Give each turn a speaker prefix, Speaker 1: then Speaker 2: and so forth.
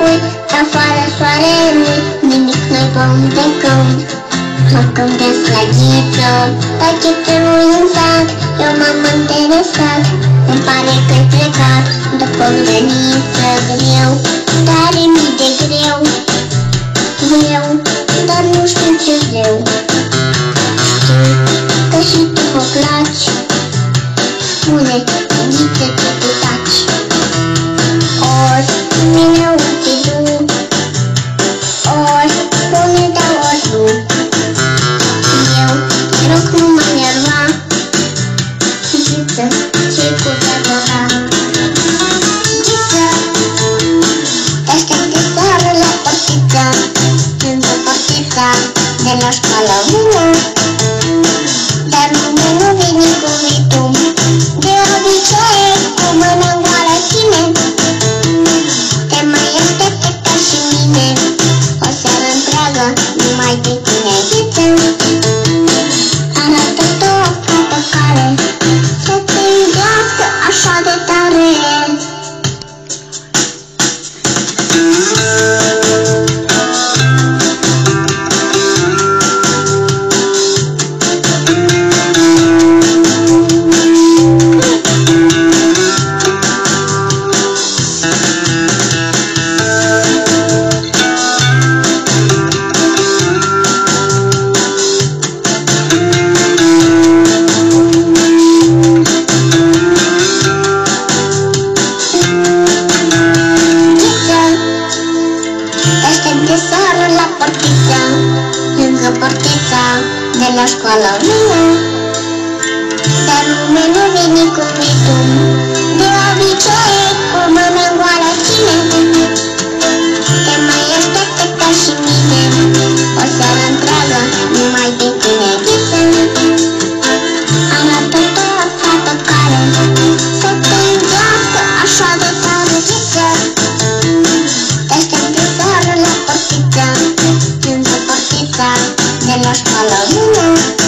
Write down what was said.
Speaker 1: pui, afară soarelui, nimic noi vom decăm. Mă gândesc la ghiță, pachetului în sac, eu m-am interesat, îmi pare că-i plecat, după grăniță greu, tare mi de greu, greu, dar nu știu ce greu, Știu că și tu o placi, spune Bye. Pascual la you la